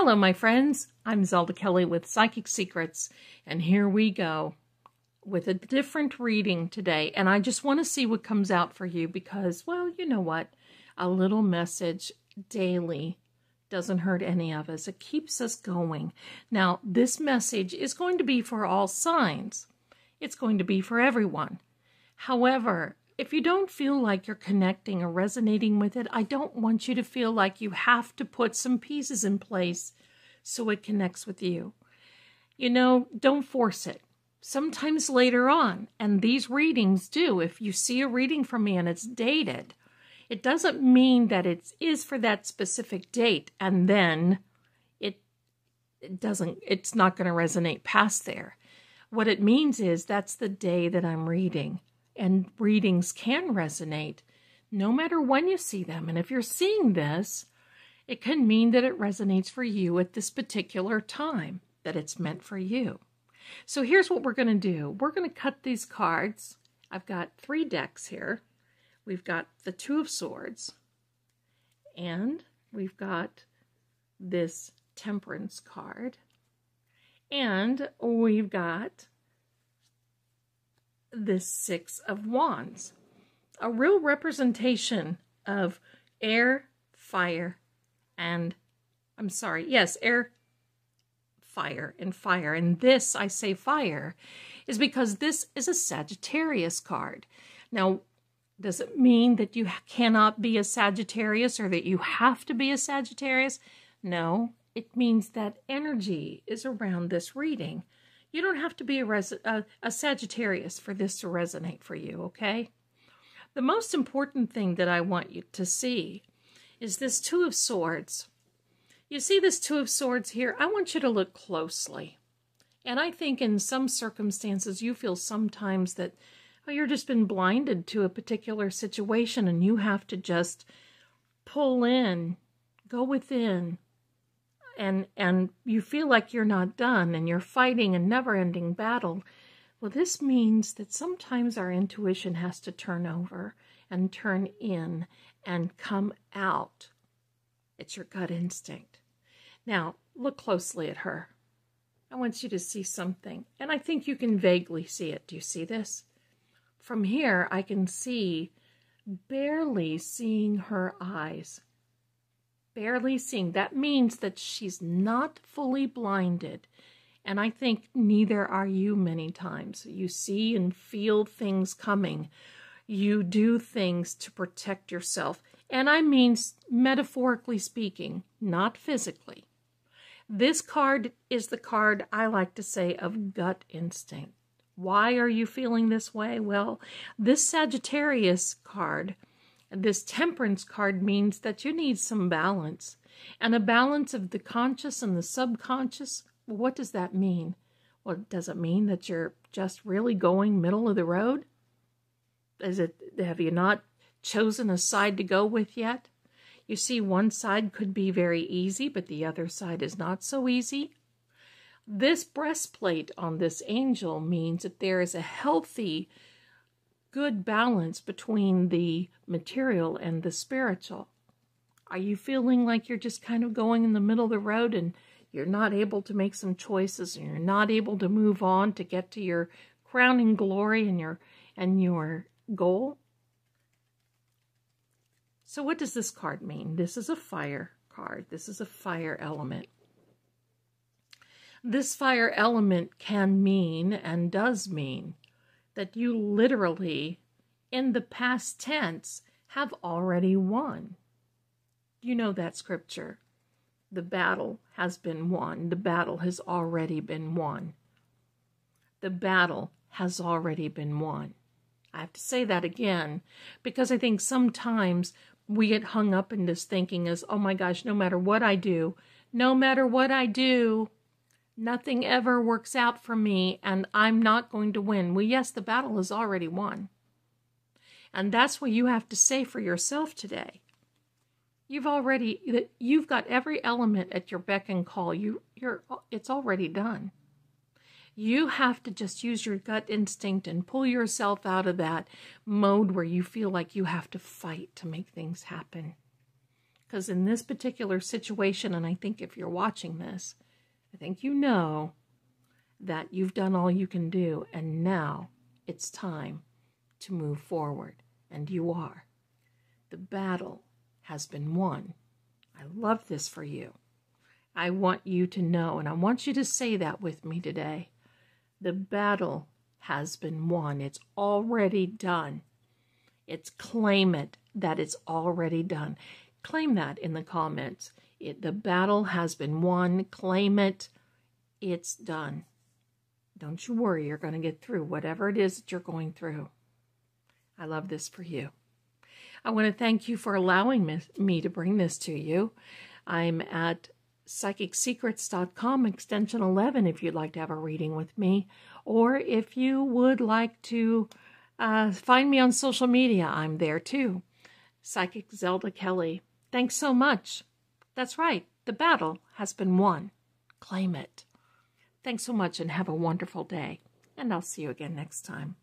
Hello, my friends. I'm Zelda Kelly with Psychic's Secrets, and here we go with a different reading today. And I just want to see what comes out for you because, well, you know what? A little message daily doesn't hurt any of us. It keeps us going. Now, this message is going to be for all signs. It's going to be for everyone. However, if you don't feel like you're connecting or resonating with it, I don't want you to feel like you have to put some pieces in place so it connects with you. You know, don't force it. Sometimes later on, and these readings do, if you see a reading from me and it's dated, it doesn't mean that it is for that specific date and then it, it doesn't, it's not going to resonate past there. What it means is that's the day that I'm reading and readings can resonate no matter when you see them. And if you're seeing this, it can mean that it resonates for you at this particular time, that it's meant for you. So here's what we're going to do. We're going to cut these cards. I've got three decks here. We've got the Two of Swords, and we've got this Temperance card, and we've got this Six of Wands. A real representation of air, fire, and I'm sorry, yes, air, fire, and fire. And this, I say fire, is because this is a Sagittarius card. Now, does it mean that you cannot be a Sagittarius or that you have to be a Sagittarius? No, it means that energy is around this reading. You don't have to be a, a, a Sagittarius for this to resonate for you, okay? The most important thing that I want you to see is this Two of Swords. You see this Two of Swords here? I want you to look closely. And I think in some circumstances you feel sometimes that oh, you're just been blinded to a particular situation and you have to just pull in, go within, and and you feel like you're not done and you're fighting a never-ending battle well this means that sometimes our intuition has to turn over and turn in and come out. It's your gut instinct. Now look closely at her. I want you to see something and i think you can vaguely see it. Do you see this? From here i can see barely seeing her eyes barely seeing. That means that she's not fully blinded. And I think neither are you many times. You see and feel things coming. You do things to protect yourself. And I mean metaphorically speaking, not physically. This card is the card I like to say of gut instinct. Why are you feeling this way? Well, this Sagittarius card this temperance card means that you need some balance. And a balance of the conscious and the subconscious, what does that mean? Well, does it mean that you're just really going middle of the road? Is it have you not chosen a side to go with yet? You see, one side could be very easy, but the other side is not so easy. This breastplate on this angel means that there is a healthy good balance between the material and the spiritual. Are you feeling like you're just kind of going in the middle of the road and you're not able to make some choices and you're not able to move on to get to your crowning glory and your and your goal? So what does this card mean? This is a fire card. This is a fire element. This fire element can mean and does mean that you literally, in the past tense, have already won. You know that scripture. The battle has been won. The battle has already been won. The battle has already been won. I have to say that again because I think sometimes we get hung up in this thinking as, oh my gosh, no matter what I do, no matter what I do, Nothing ever works out for me, and I'm not going to win. Well, yes, the battle is already won. And that's what you have to say for yourself today. You've already, you've got every element at your beck and call. You, you're, it's already done. You have to just use your gut instinct and pull yourself out of that mode where you feel like you have to fight to make things happen. Because in this particular situation, and I think if you're watching this, I think you know that you've done all you can do, and now it's time to move forward, and you are. The battle has been won. I love this for you. I want you to know, and I want you to say that with me today. The battle has been won. It's already done. It's claim it that it's already done. Claim that in the comments. It, the battle has been won. Claim it. It's done. Don't you worry, you're going to get through whatever it is that you're going through. I love this for you. I want to thank you for allowing me, to bring this to you. I'm at psychicssecrets.com, extension 11, if you'd like to have a reading with me, or if you would like to uh, find me on social media, I'm there too. Psychic Zelda Kelly. Thanks so much. That's right, the battle has been won. Claim it. Thanks so much and have a wonderful day. And I'll see you again next time.